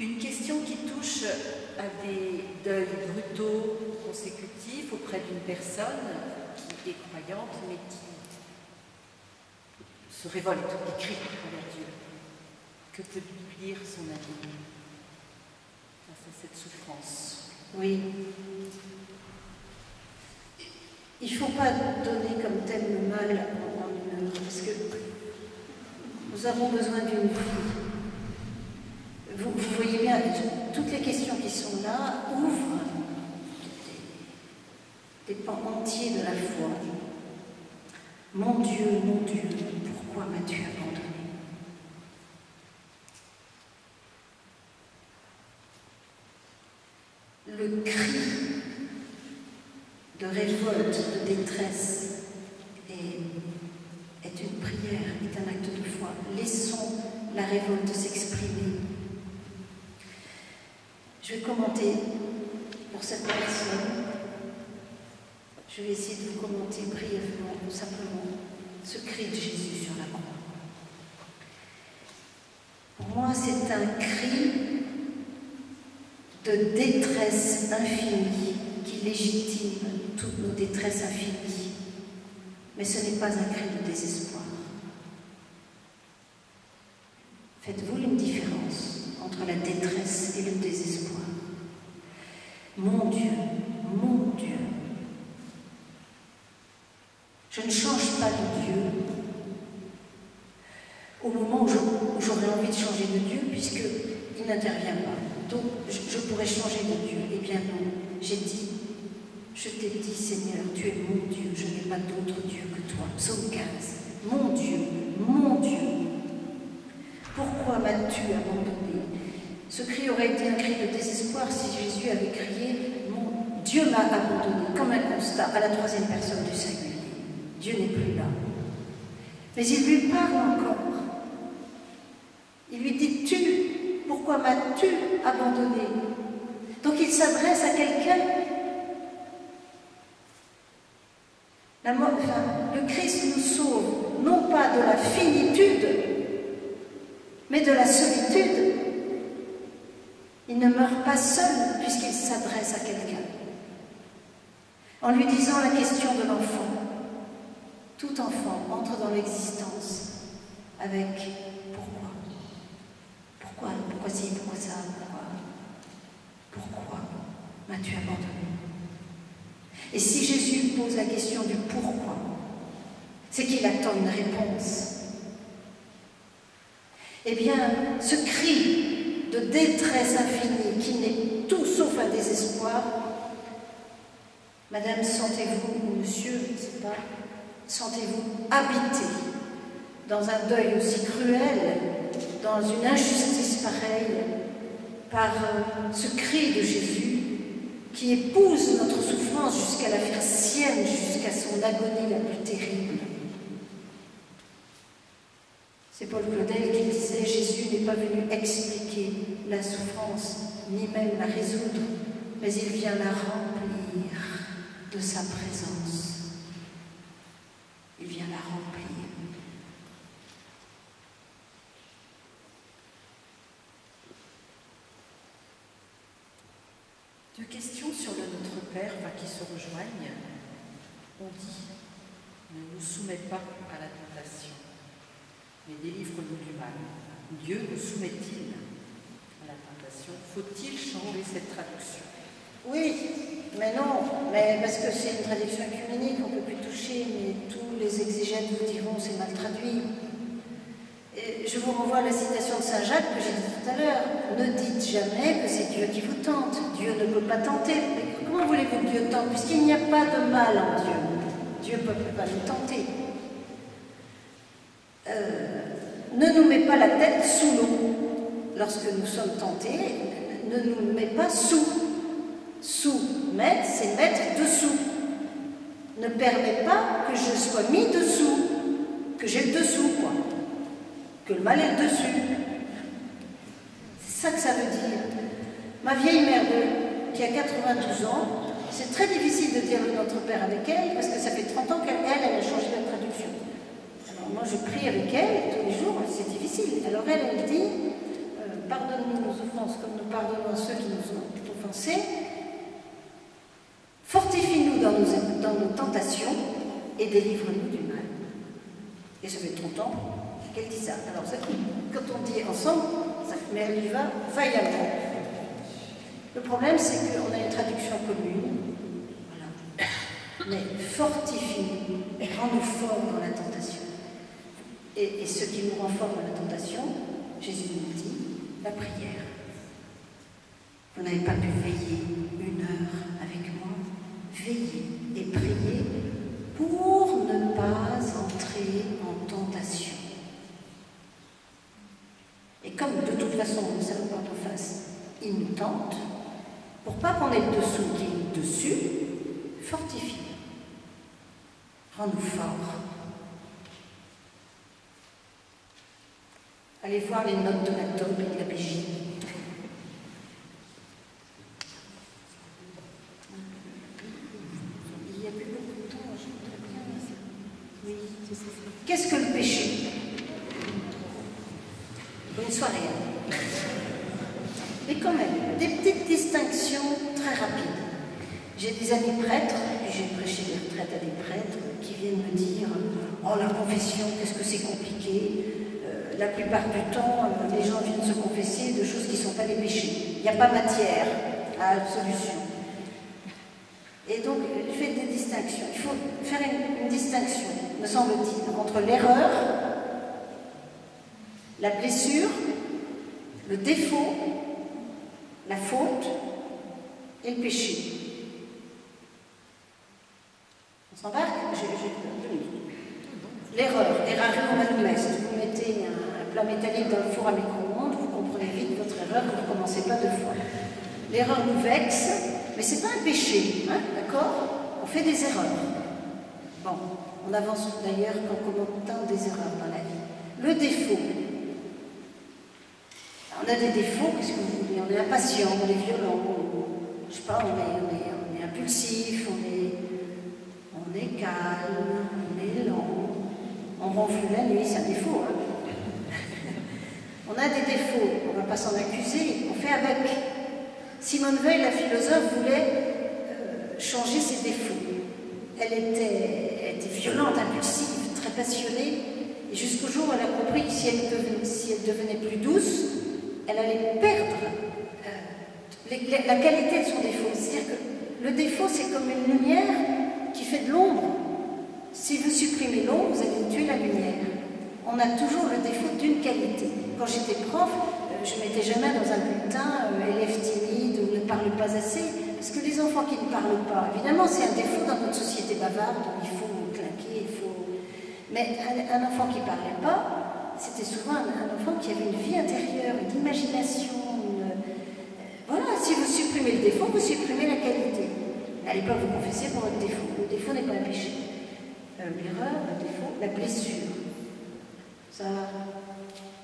Une question qui touche à des deuils brutaux consécutifs auprès d'une personne qui est croyante mais qui se révolte, qui crie envers Dieu. Que peut dire son avis face à cette souffrance? Oui. Il ne faut pas donner comme thème le mal en une parce que nous avons besoin d'une vie vous, voyez bien, toutes les questions qui sont là ouvrent des, pans entiers de la foi. Mon Dieu, mon Dieu, pourquoi m'as-tu abandonné? Le cri de révolte, de détresse est une prière, est un acte de foi. Laissons la révolte s'exprimer je vais commenter pour cette personne. Je vais essayer de vous commenter brièvement, simplement, ce cri de Jésus sur la croix. Pour moi, c'est un cri de détresse infinie qui légitime toutes nos détresses infinies. Mais ce n'est pas un cri de désespoir. Faites-vous une différence entre la détresse et le désespoir. Mon Dieu, mon Dieu, je ne change pas de Dieu au moment où j'aurais envie de changer de Dieu, puisqu'il n'intervient pas. Donc, je, pourrais changer de Dieu. Eh bien non, j'ai dit, je t'ai dit, Seigneur, tu es mon Dieu, je n'ai pas d'autre Dieu que toi. Psaume 15. Mon Dieu, mon Dieu, pourquoi m'as-tu abandonné? Ce cri aurait été un cri de désespoir si Jésus avait crié Mon Dieu m'a abandonné, comme un constat à la troisième personne du singulier. Dieu n'est plus là. Mais il lui parle encore. Il lui dit Tu, pourquoi m'as-tu abandonné? Donc il s'adresse à quelqu'un. le Christ nous sauve non pas de la finitude, mais de la solitude. Il ne meurt pas seul puisqu'il s'adresse à quelqu'un. En lui disant la question de l'enfant, tout enfant entre dans l'existence avec pourquoi Pourquoi Pourquoi si Pourquoi ça Pourquoi Pourquoi m'as-tu abandonné? Et si Jésus pose la question du pourquoi, c'est qu'il attend une réponse. Eh bien, ce cri de détresse infinie qui n'est tout sauf un désespoir, Madame, sentez-vous, ou Monsieur, je ne sais pas, sentez-vous habité dans un deuil aussi cruel, dans une injustice pareille, par euh, ce cri de Jésus qui épouse notre souffrance jusqu'à la faire sienne, jusqu'à son agonie la plus terrible. Paul Claudel qui disait Jésus n'est pas venu expliquer la souffrance, ni même la résoudre, mais il vient la remplir de sa présence. Il vient la remplir. Deux questions sur le Notre Père qui se rejoignent. On dit ne nous soumets pas à la tentation mais délivre-nous du mal. Dieu nous soumet-il à la tentation? Faut-il changer cette traduction? Oui, mais non, mais parce que c'est une traduction œcuménique, on ne peut plus toucher, mais tous les exégètes vous diront c'est mal traduit. Et je vous renvoie la citation de Saint Jacques que j'ai dit tout à l'heure. Ne dites jamais que c'est Dieu qui vous tente. Dieu ne peut pas tenter. Comment voulez-vous que Dieu tente Puisqu'il n'y a pas de mal en Dieu? Dieu ne peut pas nous tenter. Euh, ne nous met la tête sous l'eau. Lorsque nous sommes tentés, ne nous met pas sous. Sous, mettre, c'est mettre dessous. Ne permet pas que je sois mis dessous, que j'ai le dessous, quoi. Que le mal est le dessus. C'est ça que ça veut dire. Ma vieille mère qui a 92 ans, c'est très difficile de dire Notre Père avec elle, parce que ça fait 30 ans qu'elle elle a changé moi je prie avec elle tous les jours, c'est difficile. Alors elle, elle dit, euh, pardonne-nous nos offenses comme nous pardonnons à ceux qui nous ont offensés. Fortifie-nous dans nos, tentations et délivre-nous du mal. Et ça fait 30 ans qu'elle dit ça. Alors, quand on dit ensemble, ça, mais elle y va vaillamment. Le problème, c'est qu'on a une traduction commune. Mais fortifie-nous, rends-nous forts dans la tentation. Et, ce qui nous forts dans la tentation, Jésus nous dit, la prière. Vous n'avez pas pu veiller une heure avec moi Veillez et priez pour ne pas entrer en tentation. Et comme de toute façon, nous savons pas en face, il nous tente, pour pas qu'on ait le dessous qui est dessus, fortifie. Rends-nous forts. Allez voir les notes de la tome et de la BJ. Il n'y a plus beaucoup de temps, je voudrais bien. Oui, Qu'est-ce que le péché? Une soirée. Mais quand même, des petites distinctions très rapides. J'ai des amis prêtres, puis j'ai prêché des retraites à des prêtres qui viennent me dire Oh, la confession, qu'est-ce que c'est compliqué? La plupart du temps, euh, les gens viennent se confesser de choses qui ne sont pas des péchés. Il n'y a pas matière à absolution. Et donc, il fait des distinctions. Il faut faire une, distinction, me semble-t-il, entre l'erreur, la blessure, le défaut, la faute et le péché. On s'embarque? L'erreur, errare est. Vous mettez un plat métallique dans le four à micro-ondes, vous comprenez vite votre erreur, vous ne recommencez pas deux fois. L'erreur nous vexe, mais ce n'est pas un péché, hein, d'accord? On fait des erreurs. Bon, on avance d'ailleurs en commentant des erreurs dans la vie. Le défaut. On a des défauts, qu'est-ce que vous voulez? On est impatient, on est violent, je sais pas, on est, on on impulsif, on est, on est calme, on est lent, on ronfle la nuit, c'est un défaut. Hein on a des défauts, on ne va pas s'en accuser, on fait avec. Simone Veil, la philosophe, voulait euh, changer ses défauts. Elle était, violente, impulsive, très passionnée, et jusqu'au jour où elle a compris que si elle devenait, si elle devenait plus douce, elle allait perdre euh, la qualité de son défaut. C'est-à-dire que le défaut, c'est comme une lumière qui fait de l'ombre. Si vous supprimez l'ombre, vous allez tuer la lumière. On a toujours le défaut d'une qualité quand j'étais prof, euh, je ne mettais jamais dans un bulletin euh, élève timide ou ne parle pas assez, parce que les enfants qui ne parlent pas, évidemment, c'est un défaut dans notre société bavarde il faut claquer, il faut. Mais un, enfant qui ne parlait pas, c'était souvent un, enfant qui avait une vie intérieure, une imagination. Euh, voilà, si vous supprimez le défaut, vous supprimez la qualité. N'allez pas vous confesser pour votre défaut. Le défaut n'est pas un péché. L'erreur, le défaut, la blessure. Ça,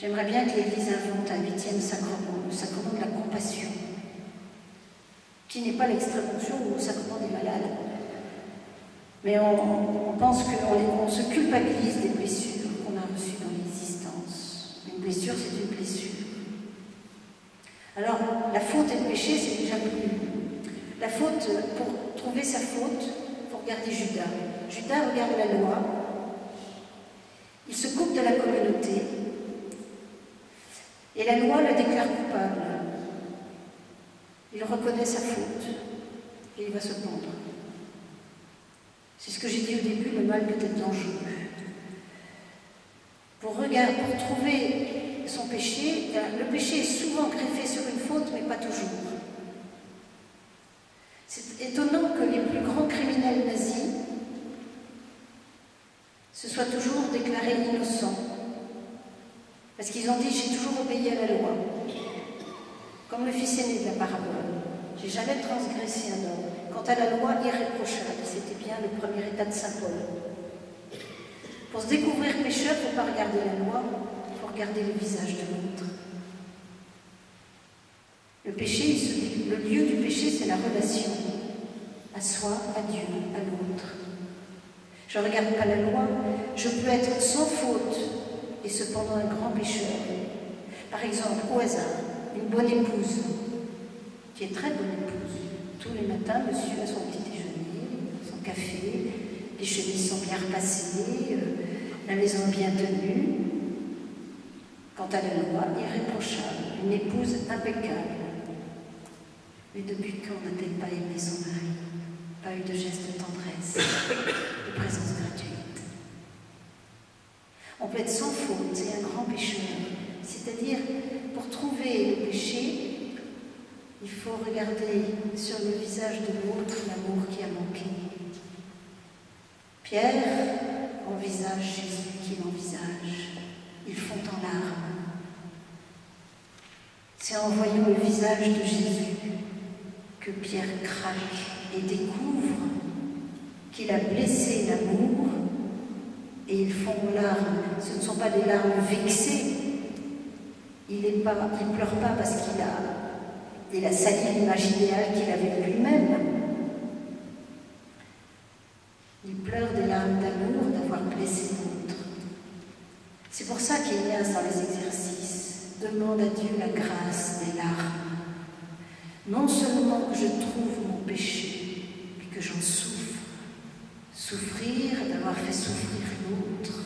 J'aimerais bien que l'Église invente un huitième sacrement, le sacrement de la compassion, qui n'est pas l'extrême-onction ou le sacrement des malades. Mais on, pense qu'on se culpabilise des blessures qu'on a reçues dans l'existence. Une blessure, c'est une blessure. Alors, la faute et le péché, c'est déjà plus. La faute, pour trouver sa faute, il faut regarder Judas. Judas regarde la loi, il se coupe de la communauté, la loi le déclare coupable. Il reconnaît sa faute et il va se pendre. C'est ce que j'ai dit au début, le mal peut être dangereux. Pour, regarder, pour trouver son péché, le péché est souvent greffé sur une faute, mais pas toujours. C'est étonnant que les plus grands criminels nazis se soient toujours déclarés innocents parce qu'ils ont dit J'ai toujours obéi à la loi. Comme le fils aîné de la parabole. J'ai jamais transgressé un homme. Quant à la loi irréprochable, c'était bien le premier état de Saint Paul. Pour se découvrir pécheur, il ne faut pas regarder la loi, il faut regarder le visage de l'autre. Le péché, le lieu du péché, c'est la relation à soi, à Dieu, à l'autre. Je ne regarde pas la loi, je peux être sans faute et cependant un grand pécheur. Par exemple, au hasard, une bonne épouse, qui est très bonne épouse. Tous les matins, monsieur a son petit déjeuner, son café, les chemises sont bien repassées, euh, la maison bien tenue. Quant à la loi, irréprochable, une épouse impeccable. Mais depuis quand n'a-t-elle pas aimé son mari Pas eu de geste de tendresse, de présence gratuite On peut être sans faute et un grand pécheur, c'est-à-dire pour trouver le péché, il faut regarder sur le visage de l'autre l'amour qui a manqué. Pierre envisage Jésus qui l'envisage. Ils font en larmes. C'est en voyant le visage de Jésus que Pierre craque et découvre qu'il a blessé l'amour et ils font larmes. Ce ne sont pas des larmes vexées. Il ne pleure pas parce qu'il a, il a sali l'image idéale qu'il avait lui-même. Il pleure des larmes d'amour d'avoir blessé l'autre. C'est pour ça a dans les exercices, demande à Dieu la grâce des larmes. Non seulement que je trouve mon péché, mais que j'en souffre. Souffrir d'avoir fait souffrir l'autre.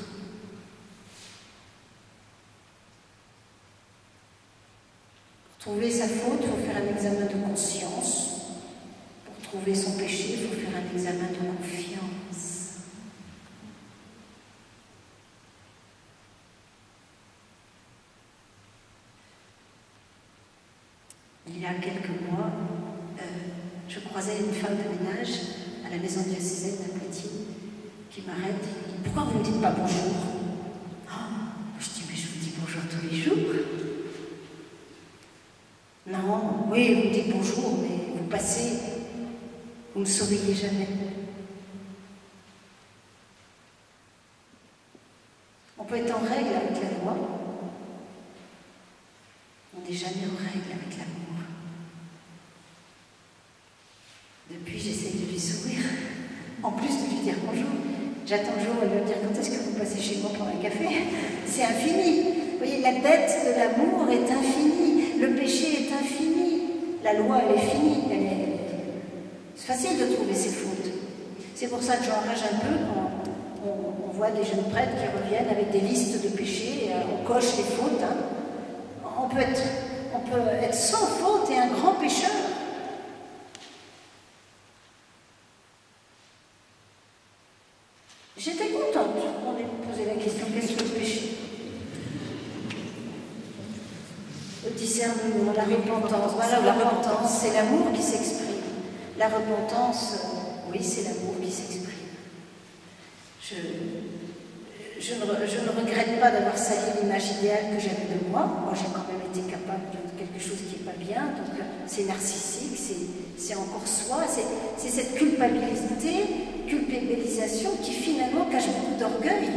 Trouver sa faute, il faut faire un examen de conscience. Pour trouver son péché, il faut faire un examen de confiance. Il y a quelques mois, euh, je croisais une femme de ménage à la maison diocésaine Poitiers qui m'arrête et dit Pourquoi vous ne dites pas bonjour Ah, Je dis Mais je vous dis bonjour tous les jours. Non, oui, vous dites bonjour, mais vous passez, vous ne souriez jamais. On peut être en règle avec la loi, on n'est jamais en règle avec l'amour. Depuis, j'essaie de lui sourire, en plus de lui dire bonjour. J'attends toujours de lui dire quand est-ce que vous passez chez moi pour un café? C'est infini. Vous voyez, la dette de l'amour est infinie. Le péché est infini. La loi, elle est finie. C'est facile de trouver ses fautes. C'est pour ça que j'enrage un peu quand on, voit des jeunes prêtres qui reviennent avec des listes de péchés. Et on coche les fautes. Hein. On, peut être, on peut être sans faute et un grand pécheur. J'étais contente qu'on ait posé la question qu'est-ce que le péché Le discernement, la repentance. Voilà, la repentance, c'est l'amour qui s'exprime. La repentance, oui, c'est l'amour qui s'exprime. Je, ne, regrette pas d'avoir sali l'image idéale que j'avais de moi. Moi, j'ai quand même été capable de quelque chose qui n'est pas bien. Donc, c'est narcissique, c'est encore soi. C'est cette culpabilité, culpabilisation qui finalement cache beaucoup d'orgueil.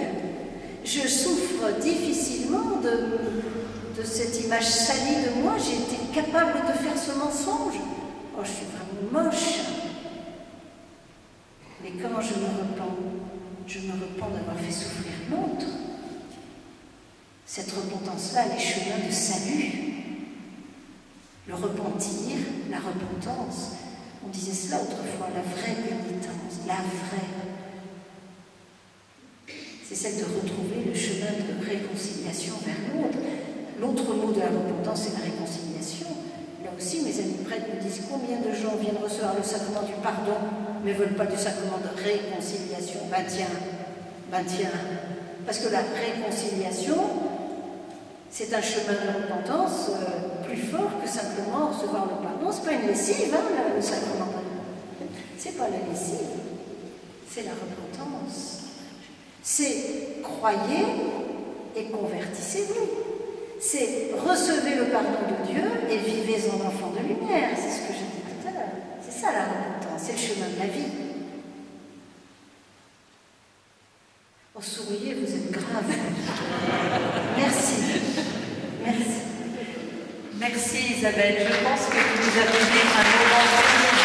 Je souffre difficilement de, de cette image salie de moi. J'ai été capable de faire ce mensonge. Oh, je suis vraiment moche. Mais quand je me repens, je me repens d'avoir fait souffrir l'autre. Cette repentance-là, les chemins de salut. Le repentir, la repentance. On disait cela autrefois, la vraie pénitence, la vraie. C'est celle de retrouver le chemin de réconciliation vers l'autre. L'autre mot de la repentance, c'est la réconciliation. Là aussi, mes amis prêtres me disent combien de gens viennent recevoir le sacrement du pardon, mais ne veulent pas du sacrement de réconciliation. Ben tiens, ben tiens. Parce que la réconciliation, c'est un chemin de repentance euh, plus fort que simplement recevoir le pardon. C'est pas une lessive, hein, le sacrement. C'est pas la lessive, c'est la repentance. C'est croyez et convertissez-vous. C'est recevez le pardon de Dieu et vivez en enfant de lumière. C'est ce que j'ai dit tout à l'heure. C'est ça la repentance, c'est le chemin de la vie. Oh, souriez, vous êtes grave. Merci. Merci. Merci Isabelle. Je pense que vous nous avez fait un moment.